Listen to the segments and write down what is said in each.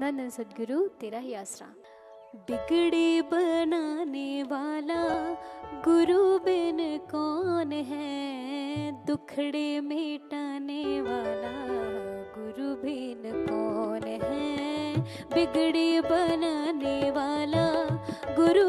नंदन सदगुरु तेरा ही आसरा बिगड़े बनाने वाला गुरु बिन कौन है दुखड़े मिटाने वाला गुरु बिन कौन है बिगड़े बनाने वाला गुरु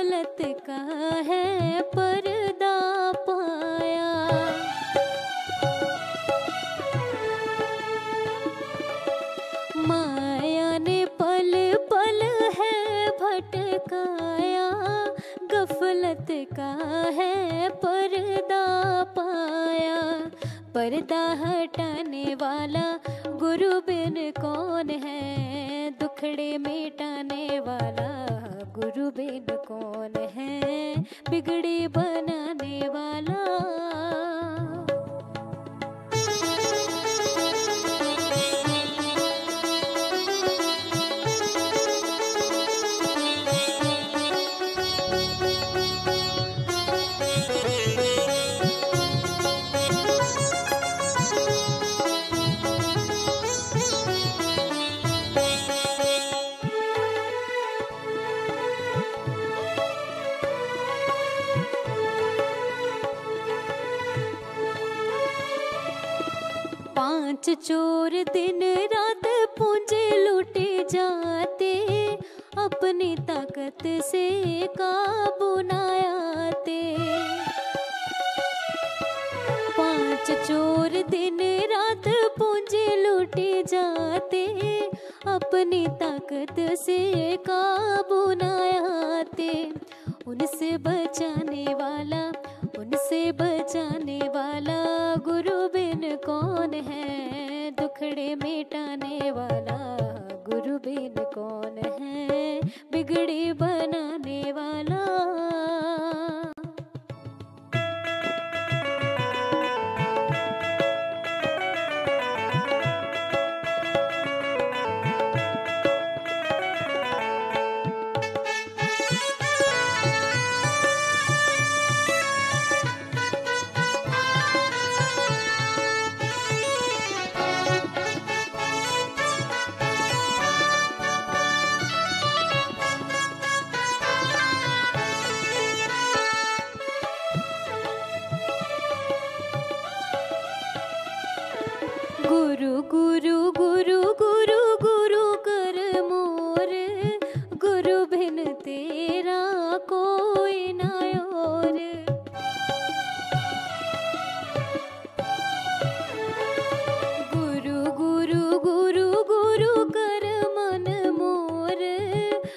गफलत का है पर्दा पाया। माया ने पल पल है भटकाया, गफलत का है पर्दा पाया। पर्दा हटाने वाला गुरु बिन कौन है? दुखड़े मिटाने वाला गुरु बिन कौन है? बिगड़े बनाने वाला पाँच चोर दिन रात पूंजे लूटे जाते, अपनी ताकत से काबू न आते। पाँच चोर दिन रात पूंजे लूटे जाते, अपनी ताकत से काबू न आते। उनसे बचाने वाला, उनसे बचाने वाला गुरु बिन कौन है? दुखड़े मिटाने वाला गुरु बिन कौन है? बिगड़ी बनाने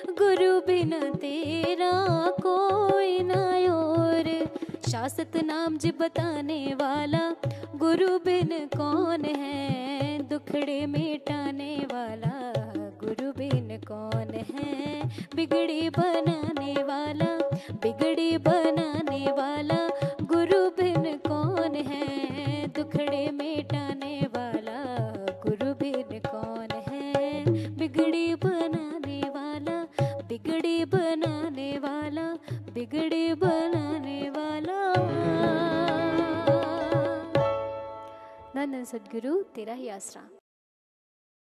गुरु बिन तेरा कोई न और। शासत नाम जी बताने वाला गुरु बिन कौन है? दुखड़े मिटाने वाला गुरु बिन कौन है? बिगड़ी बनाने वाला, बिगड़ी बनाने वाला गुरु बिन कौन है? दुखड़े मिटाने वाला गुरु बिन कौन है? बिगड़ी नंदन सदगुरु तेरा ही आसरा